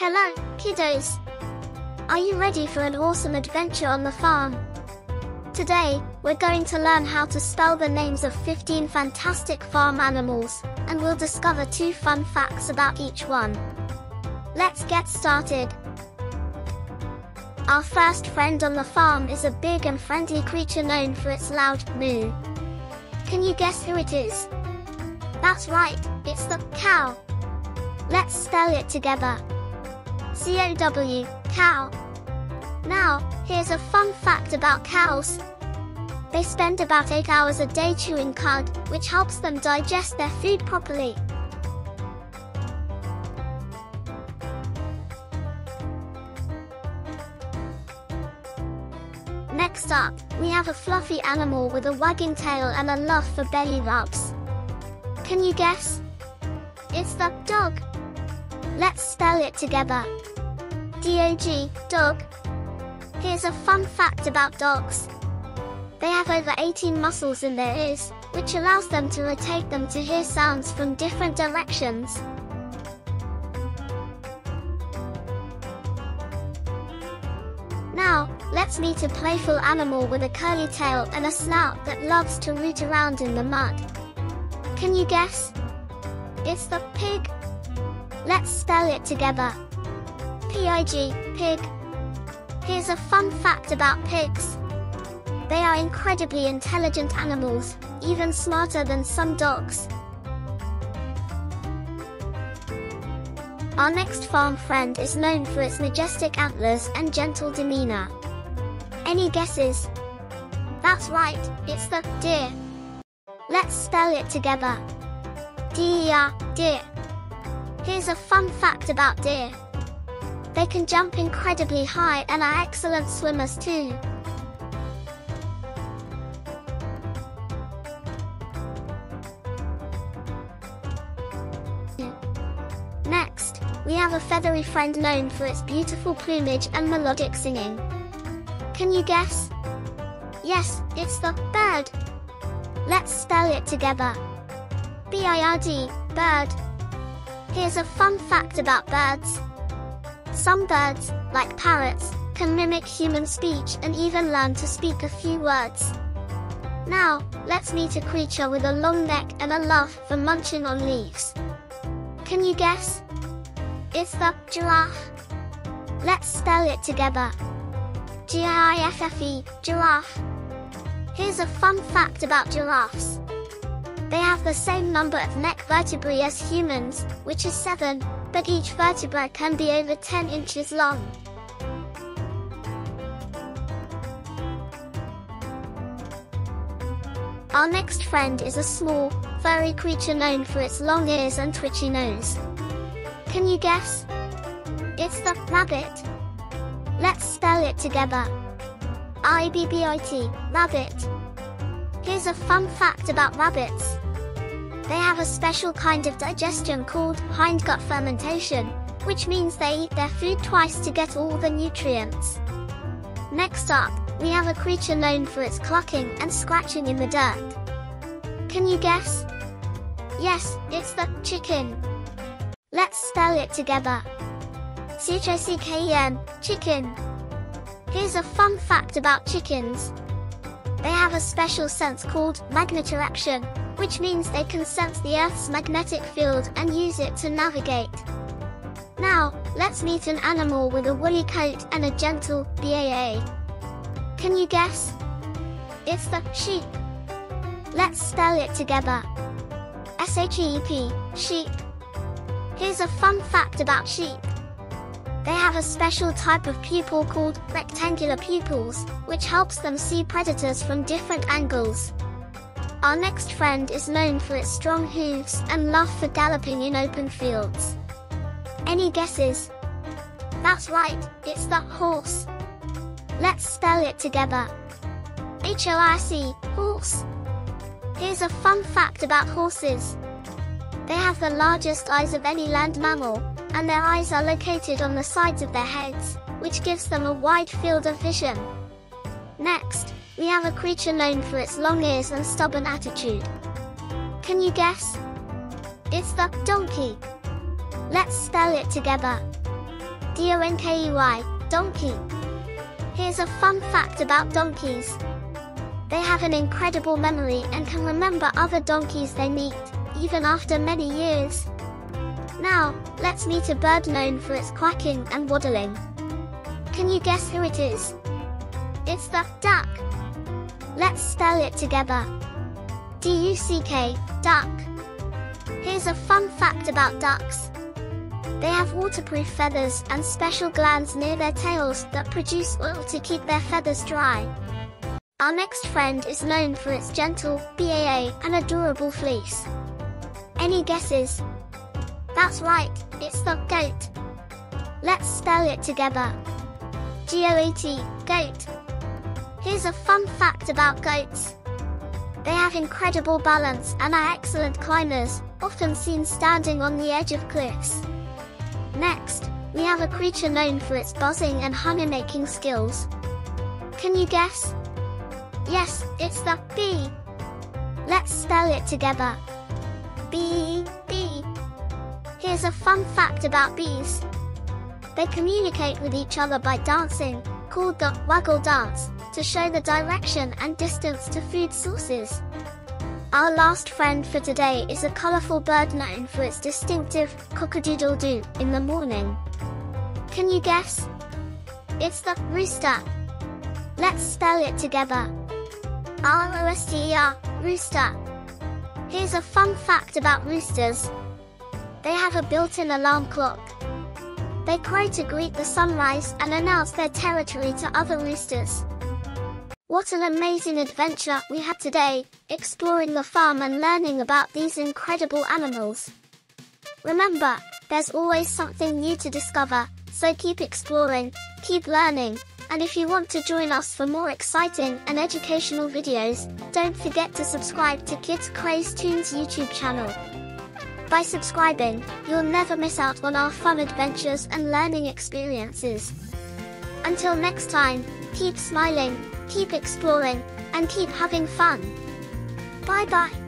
Hello, kiddos! Are you ready for an awesome adventure on the farm? Today, we're going to learn how to spell the names of 15 fantastic farm animals, and we'll discover two fun facts about each one. Let's get started. Our first friend on the farm is a big and friendly creature known for its loud moo. Can you guess who it is? That's right, it's the cow. Let's spell it together. C-O-W, cow. Now, here's a fun fact about cows. They spend about 8 hours a day chewing cud, which helps them digest their food properly. Next up, we have a fluffy animal with a wagging tail and a love for belly rubs. Can you guess? It's the dog. Let's spell it together. D-O-G, dog. Here's a fun fact about dogs. They have over 18 muscles in their ears, which allows them to rotate them to hear sounds from different directions. Now, let's meet a playful animal with a curly tail and a snout that loves to root around in the mud. Can you guess? It's the pig. Let's spell it together. P-I-G, pig. Here's a fun fact about pigs. They are incredibly intelligent animals, even smarter than some dogs. Our next farm friend is known for its majestic antlers and gentle demeanor. Any guesses? That's right, it's the deer. Let's spell it together. D-E-R, deer. Here's a fun fact about deer. They can jump incredibly high and are excellent swimmers too. Next, we have a feathery friend known for its beautiful plumage and melodic singing. Can you guess? Yes, it's the bird. Let's spell it together. B-I-R-D, bird. Here's a fun fact about birds. Some birds, like parrots, can mimic human speech and even learn to speak a few words. Now, let's meet a creature with a long neck and a love for munching on leaves. Can you guess? It's the giraffe. Let's spell it together. G-I-F-F-E, giraffe. Here's a fun fact about giraffes. They have the same number of neck vertebrae as humans, which is 7, but each vertebra can be over 10 inches long. Our next friend is a small, furry creature known for its long ears and twitchy nose. Can you guess? It's the rabbit. Let's spell it together. I-B-B-I-T, rabbit. Here's a fun fact about rabbits. They have a special kind of digestion called hindgut fermentation, which means they eat their food twice to get all the nutrients. Next up, we have a creature known for its clucking and scratching in the dirt. Can you guess? Yes, it's the chicken. Let's spell it together. C-H-I-C-K-E-N, chicken. Here's a fun fact about chickens. They have a special sense called magnetoreception, which means they can sense the Earth's magnetic field and use it to navigate. Now, let's meet an animal with a woolly coat and a gentle BAA. Can you guess? It's the sheep. Let's spell it together. S-H-E-E-P, sheep. Here's a fun fact about sheep. They have a special type of pupil called rectangular pupils, which helps them see predators from different angles. Our next friend is known for its strong hooves and love for galloping in open fields. Any guesses? That's right, it's the horse. Let's spell it together. H-O-R-C, horse. Here's a fun fact about horses. They have the largest eyes of any land mammal, and their eyes are located on the sides of their heads, which gives them a wide field of vision. Next, we have a creature known for its long ears and stubborn attitude. Can you guess? It's the donkey. Let's spell it together. D-O-N-K-E-Y, donkey. Here's a fun fact about donkeys. They have an incredible memory and can remember other donkeys they meet, even after many years. Now, let's meet a bird known for its quacking and waddling. Can you guess who it is? It's the duck. Let's spell it together. D-U-C-K, duck. Here's a fun fact about ducks. They have waterproof feathers and special glands near their tails that produce oil to keep their feathers dry. Our next friend is known for its gentle, BAA, and adorable fleece. Any guesses? That's right, it's the goat. Let's spell it together. G-O-A-T, goat. Here's a fun fact about goats. They have incredible balance and are excellent climbers, often seen standing on the edge of cliffs. Next, we have a creature known for its buzzing and honey-making skills. Can you guess? Yes, it's the bee. Let's spell it together. Bee, bee. Here's a fun fact about bees. They communicate with each other by dancing, called the waggle dance, to show the direction and distance to food sources. Our last friend for today is a colorful bird known for its distinctive cock-a-doodle-doo in the morning. Can you guess? It's the rooster. Let's spell it together. R-O-S-T-E-R, rooster. Here's a fun fact about roosters. They have a built-in alarm clock. They crow to greet the sunrise and announce their territory to other roosters. What an amazing adventure we had today, exploring the farm and learning about these incredible animals. Remember, there's always something new to discover, so keep exploring, keep learning, and if you want to join us for more exciting and educational videos, don't forget to subscribe to Kids Craze Toons YouTube channel. By subscribing, you'll never miss out on our fun adventures and learning experiences. Until next time, keep smiling, keep exploring, and keep having fun. Bye bye.